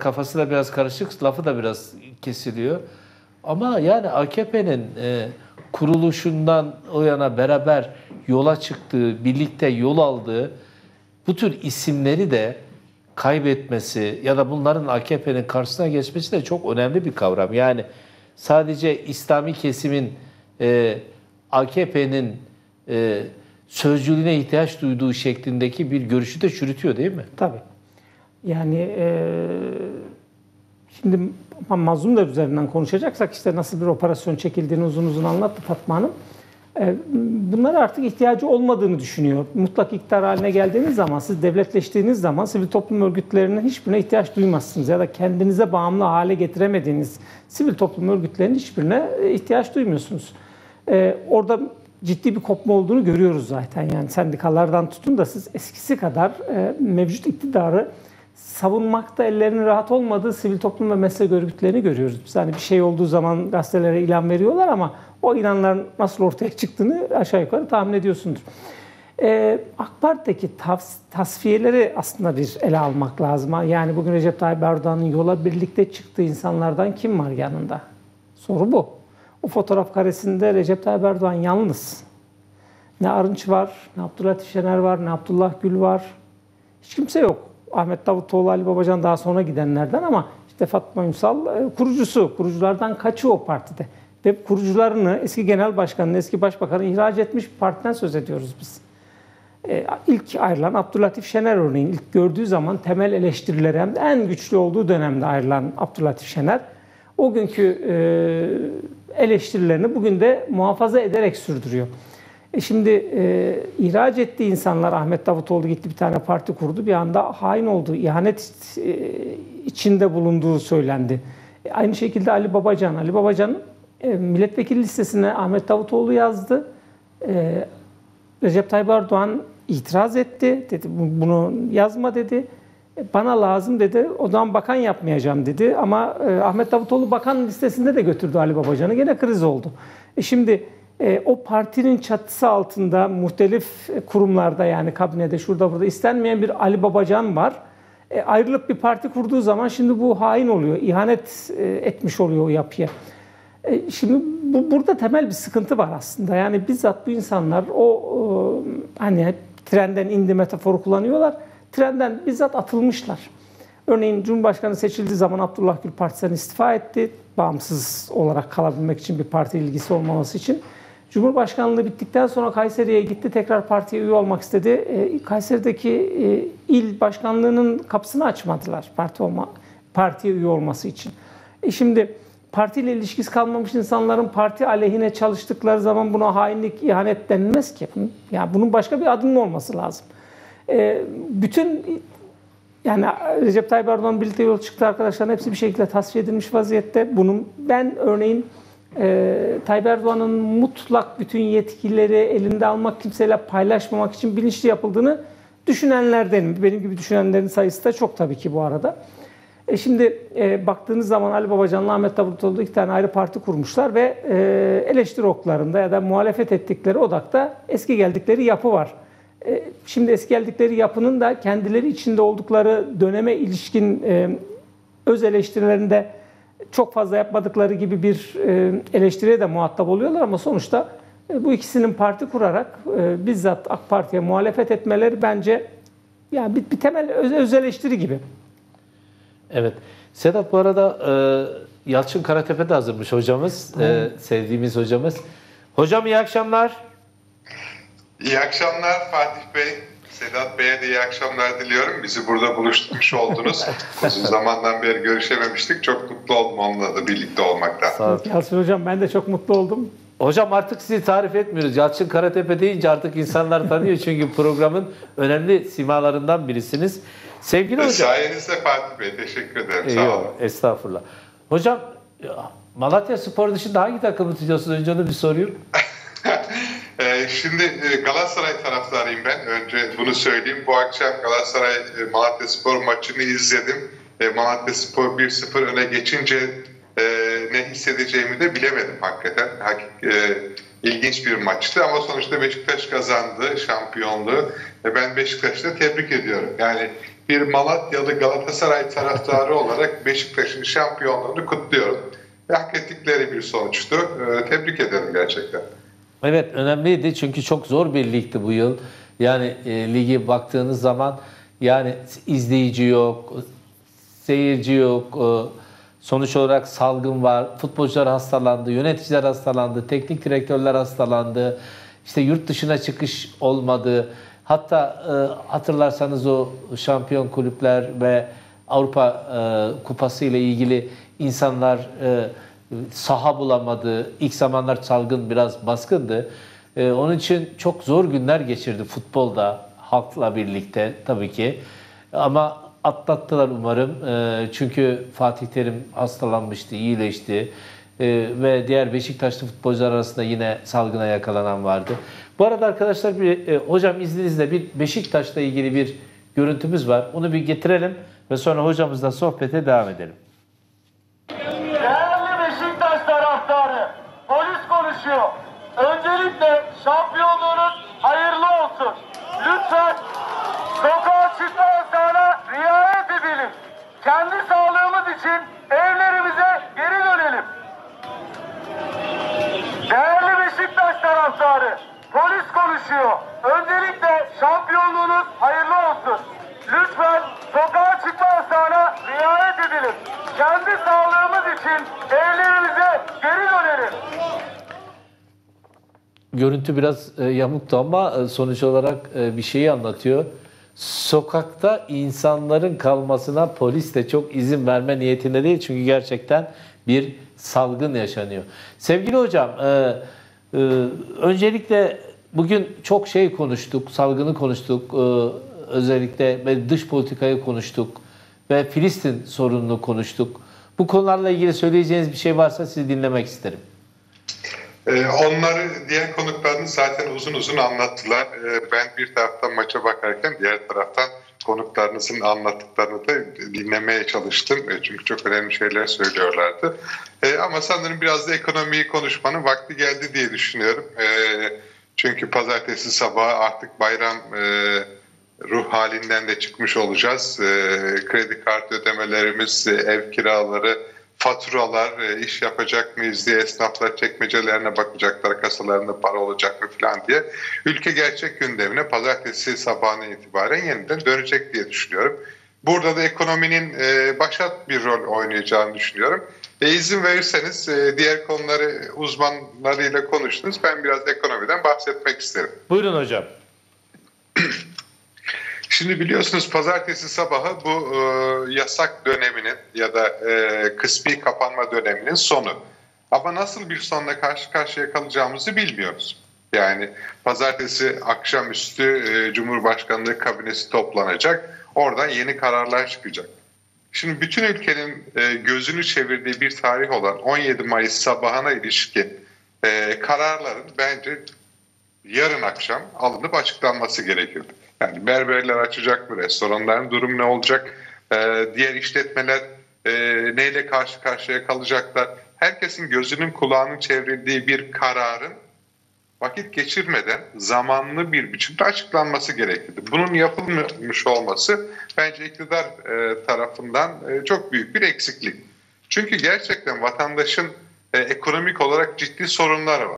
Kafası da biraz karışık, lafı da biraz kesiliyor. Ama yani AKP'nin e, kuruluşundan o yana beraber yola çıktığı, birlikte yol aldığı bu tür isimleri de kaybetmesi ya da bunların AKP'nin karşısına geçmesi de çok önemli bir kavram. Yani sadece İslami kesimin e, AKP'nin e, sözcülüğüne ihtiyaç duyduğu şeklindeki bir görüşü de çürütüyor değil mi? Tabii. Yani e, şimdi mazlum da üzerinden konuşacaksak işte nasıl bir operasyon çekildiğini uzun uzun anlattı Fatma Hanım. E, bunlara artık ihtiyacı olmadığını düşünüyor. Mutlak iktidar haline geldiğiniz zaman, siz devletleştiğiniz zaman sivil toplum örgütlerinin hiçbirine ihtiyaç duymazsınız. Ya da kendinize bağımlı hale getiremediğiniz sivil toplum örgütlerinin hiçbirine ihtiyaç duymuyorsunuz. E, orada ciddi bir kopma olduğunu görüyoruz zaten. Yani sendikalardan tutun da siz eskisi kadar e, mevcut iktidarı savunmakta ellerinin rahat olmadığı sivil toplum ve meslek örgütlerini görüyoruz. Biz hani bir şey olduğu zaman gazetelere ilan veriyorlar ama o ilanların nasıl ortaya çıktığını aşağı yukarı tahmin ediyorsundur. Ee, AK Parti'deki tavs- tasfiyeleri aslında bir ele almak lazım. Yani bugün Recep Tayyip Erdoğan'ın yola birlikte çıktığı insanlardan kim var yanında? Soru bu. O fotoğraf karesinde Recep Tayyip Erdoğan yalnız. Ne Arınç var, ne Abdülhatif Şener var, ne Abdullah Gül var. Hiç kimse yok. Ahmet Davutoğlu, Ali Babacan daha sonra gidenlerden ama işte Fatma Ünsal e, kurucusu, kuruculardan kaçı o partide. Ve kurucularını, eski genel başkanını, eski başbakanı ihraç etmiş bir partiden söz ediyoruz biz. E, ilk ayrılan Abdülatif Şener örneğin ilk gördüğü zaman temel eleştirileri hem de en güçlü olduğu dönemde ayrılan Abdülatif Şener o günkü e, eleştirilerini bugün de muhafaza ederek sürdürüyor. E şimdi e, ihraç ettiği insanlar Ahmet Davutoğlu gitti bir tane parti kurdu. Bir anda hain olduğu, ihanet e, içinde bulunduğu söylendi. E, aynı şekilde Ali Babacan. Ali Babacan e, milletvekili listesine Ahmet Davutoğlu yazdı. E, Recep Tayyip Erdoğan itiraz etti. Dedi bunu yazma dedi. E, bana lazım dedi. O zaman bakan yapmayacağım dedi. Ama e, Ahmet Davutoğlu bakan listesinde de götürdü Ali Babacan'ı. Gene kriz oldu. E şimdi o partinin çatısı altında muhtelif kurumlarda yani kabinede şurada burada istenmeyen bir Ali Babacan var. E, ayrılıp bir parti kurduğu zaman şimdi bu hain oluyor. ihanet e, etmiş oluyor o yapıya. E, şimdi bu, burada temel bir sıkıntı var aslında. Yani bizzat bu insanlar o, o hani trenden indi metaforu kullanıyorlar. Trenden bizzat atılmışlar. Örneğin Cumhurbaşkanı seçildiği zaman Abdullah Gül partisinden istifa etti. Bağımsız olarak kalabilmek için bir parti ilgisi olmaması için. Cumhurbaşkanlığı bittikten sonra Kayseri'ye gitti. Tekrar partiye üye olmak istedi. E, Kayseri'deki e, il başkanlığının kapısını açmadılar parti olma, partiye üye olması için. E şimdi partiyle ilişkisi kalmamış insanların parti aleyhine çalıştıkları zaman buna hainlik, ihanet denilmez ki. Yani bunun başka bir adının olması lazım. E, bütün yani Recep Tayyip Erdoğan birlikte yol çıktı arkadaşlar hepsi bir şekilde tasfiye edilmiş vaziyette. Bunun ben örneğin e, Tayyip Erdoğan'ın mutlak bütün yetkileri elinde almak, kimseyle paylaşmamak için bilinçli yapıldığını düşünenlerdenim. Benim gibi düşünenlerin sayısı da çok tabii ki bu arada. E şimdi e, baktığınız zaman Ali Babacan'la Ahmet Davutoğlu iki tane ayrı parti kurmuşlar ve e, eleştiri oklarında ya da muhalefet ettikleri odakta eski geldikleri yapı var. E, şimdi eski geldikleri yapının da kendileri içinde oldukları döneme ilişkin e, öz eleştirilerinde çok fazla yapmadıkları gibi bir e, eleştiriye de muhatap oluyorlar ama sonuçta e, bu ikisinin parti kurarak e, bizzat AK Parti'ye muhalefet etmeleri bence yani bir, bir temel öz, öz eleştiri gibi. Evet. Sedat bu arada e, Yalçın Karatepe de hazırmış hocamız. E, sevdiğimiz hocamız. Hocam iyi akşamlar. İyi akşamlar Fatih Bey. Sedat Bey'e de iyi akşamlar diliyorum. Bizi burada buluşturmuş oldunuz. Uzun zamandan beri görüşememiştik. Çok mutlu oldum onunla da birlikte olmaktan. Sağ olun. Yalçın Hocam ben de çok mutlu oldum. Hocam artık sizi tarif etmiyoruz. Yalçın Karatepe deyince artık insanlar tanıyor çünkü programın önemli simalarından birisiniz. Sevgili hocam. Sayenizde Fatih Bey. Teşekkür ederim. Sağ olun. Yok, estağfurullah. Hocam Malatya Spor dışında hangi takımı tutuyorsunuz? Önce onu bir sorayım. Şimdi e, Galatasaray taraftarıyım ben. Önce bunu söyleyeyim. Bu akşam Galatasaray e, Malatya Spor maçını izledim. E, Malatya Spor 1-0 öne geçince ne hissedeceğimi de bilemedim hakikaten. Hak- ilginç bir maçtı ama sonuçta Beşiktaş kazandı şampiyonluğu. Ben Beşiktaş'ı tebrik ediyorum. Yani bir Malatyalı Galatasaray taraftarı olarak Beşiktaş'ın şampiyonluğunu kutluyorum. Hak ettikleri bir sonuçtu. Tebrik ederim gerçekten. Evet önemliydi çünkü çok zor bir ligdi bu yıl. Yani e, ligi baktığınız zaman yani izleyici yok, seyirci yok. e, sonuç olarak salgın var. Futbolcular hastalandı, yöneticiler hastalandı, teknik direktörler hastalandı. İşte yurt dışına çıkış olmadı. Hatta e, hatırlarsanız o şampiyon kulüpler ve Avrupa e, Kupası ile ilgili insanlar e, saha bulamadı. İlk zamanlar salgın biraz baskındı. E, onun için çok zor günler geçirdi futbolda halkla birlikte tabii ki. Ama atlattılar umarım. E, çünkü Fatih Terim hastalanmıştı, iyileşti. E, ve diğer Beşiktaşlı futbolcular arasında yine salgına yakalanan vardı. Bu arada arkadaşlar bir e, hocam izninizle bir Beşiktaş'la ilgili bir görüntümüz var. Onu bir getirelim ve sonra hocamızla sohbete devam edelim. Değerli Beşiktaş taraftarı, konuşuyor. Öncelikle şampiyonluğunuz hayırlı olsun. Lütfen sokağa çıkma yasağına riayet edelim. Kendi sağlığımız için evlerimize geri dönelim. Değerli Beşiktaş taraftarı, polis konuşuyor. Öncelikle şampiyonluğunuz hayırlı olsun. Lütfen sokağa çıkma yasağına riayet edelim. Kendi sağlığımız için evlerimize geri dönelim. Görüntü biraz e, yamuktu ama e, sonuç olarak e, bir şeyi anlatıyor. Sokakta insanların kalmasına polis de çok izin verme niyetinde değil. Çünkü gerçekten bir salgın yaşanıyor. Sevgili hocam, e, e, öncelikle bugün çok şey konuştuk, salgını konuştuk. E, özellikle dış politikayı konuştuk ve Filistin sorununu konuştuk. Bu konularla ilgili söyleyeceğiniz bir şey varsa sizi dinlemek isterim. Ee, onları diğer konuklarını zaten uzun uzun anlattılar. Ee, ben bir taraftan maça bakarken diğer taraftan konuklarınızın anlattıklarını da dinlemeye çalıştım. Ee, çünkü çok önemli şeyler söylüyorlardı. Ama sanırım biraz da ekonomiyi konuşmanın vakti geldi diye düşünüyorum. Çünkü pazartesi sabahı artık bayram e, ruh halinden de çıkmış olacağız. Kredi kartı ödemelerimiz, ev kiraları, faturalar, e, iş yapacak mıyız diye esnaflar çekmecelerine bakacaklar, kasalarında para olacak mı falan diye. Ülke gerçek gündemine pazartesi sabahına itibaren yeniden dönecek diye düşünüyorum. Burada da ekonominin e, başat bir rol oynayacağını düşünüyorum. E, izin verirseniz e, diğer konuları uzmanlarıyla konuştunuz. Ben biraz ekonomiden bahsetmek isterim. Buyurun hocam. Şimdi biliyorsunuz pazartesi sabahı bu e, yasak döneminin ya da e, kısmi kapanma döneminin sonu. Ama nasıl bir sonla karşı karşıya kalacağımızı bilmiyoruz. Yani pazartesi akşamüstü e, Cumhurbaşkanlığı kabinesi toplanacak. Oradan yeni kararlar çıkacak. Şimdi bütün ülkenin e, gözünü çevirdiği bir tarih olan 17 Mayıs sabahına ilişkin e, kararların bence yarın akşam alınıp açıklanması gerekirdi. Yani berberler açacak mı? Restoranların durum ne olacak? Ee, diğer işletmeler e, neyle karşı karşıya kalacaklar? Herkesin gözünün kulağının çevrildiği bir kararın vakit geçirmeden zamanlı bir biçimde açıklanması gerekirdi. Bunun yapılmamış olması bence iktidar e, tarafından e, çok büyük bir eksiklik. Çünkü gerçekten vatandaşın e, ekonomik olarak ciddi sorunları var.